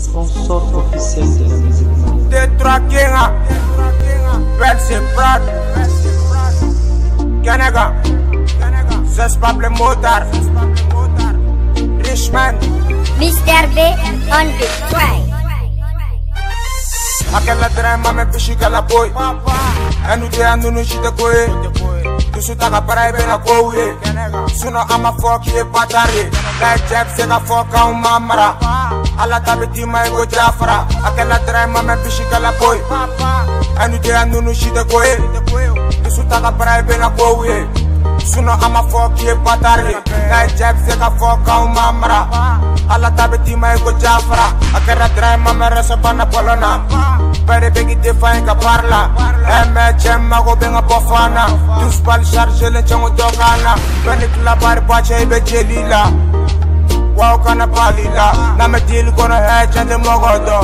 sponsor officiel de la musique Détraquera, Betsy Motar, Richman, Mr. B on the train. Aquela drama me bexiga la boi. É no dia no no chita coe. Tu su taga para e bela coe. Suno ama e patare. A um mamara. Ala tabi tima ego jafara, Aquela drama me pishi kala boy, Enu te anunu shite koe, Tusu taka para ebe na kowe, Suno ama fuck ye patari, Like Jeff se ka fuck au mamara, Ala tabi tima ego jafara, Aquela drama me reso bana polona, Pere begi define ka parla. Eme chemma go benga bofana Tous bal charge le chango dogana. Beni kla bar bache ibe jelila Wow kana palila. Na me deal kono he chande mogodo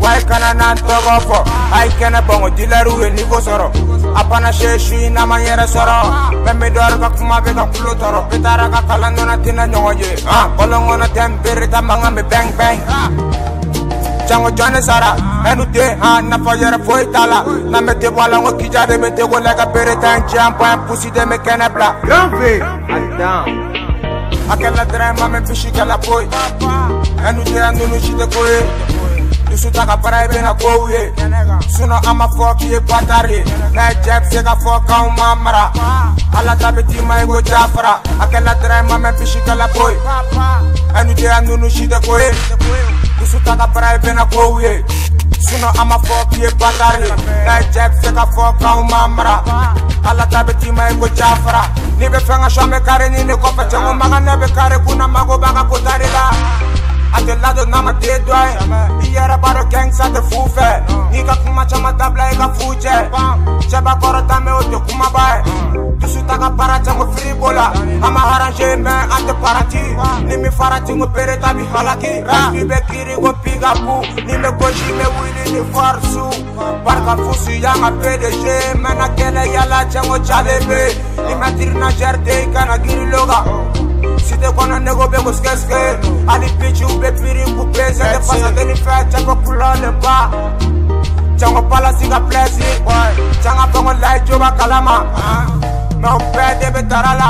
Wai kana nan togo fo Ai kena bongo dilaru e nigo soro Apana she shui na manyere soro Bembe dor ka kuma be ka kulo toro Pitara ka kalando na tina nyongo ye Kolongo na tembere tamanga me bang bang jango jone sara enu te ha na fa yere foi tala. Na me te wala ngo kija de me te go lega bere tan jam pa pussy de me kene bla Grand V, Adam. Akela drama me fishi kala boy. Enu te anu no shite koe Dusu taka para ebe na kowe Suno ama fuck ye patari Na jeb se ka fuck au mamara Ala tabi tima ego jafara Akela drama me fishi kala boy. Enu te anu no shite koe Dusu taka para ebe na kowe Suno ama fuck ye patari Na jeb se ka fuck au ala ta be tima e ko jafara ni be fɛn ka sɔn be kari ni ne kɔfɛ cɛŋo maga ne be kari kunna mago b'a ka kotari la a tɛ ladon n'a ma den dɔ ye i yɛrɛ b'a dɔn kɛnkisa tɛ fu fɛ n'i ka kuma caman dabila i ka fu cɛ cɛba kɔrɔ ta mɛn o tɛ kumaba ye dusu ta ka baara cɛŋo firi b'o la arranger mais en te parati ni mi farati ngo pere tabi halaki ni be kiri ngo piga bu ni me goji me wili ni farsu. Barka fusu yanga PDG mena kele yala chango chabebe ni matiri na jarte kana giri loga. Site kɔnɔ ne ko bɛ ko sikɛsikɛ hali pichiw bɛ piri ku pese ne pasakɛ ni fɛ cɛkɔ kulɔ le ba cɛkɔ palasi ka pilɛsi canga fɛngɔ layi joba kalama. Mɛ o bɛɛ de bɛ tara la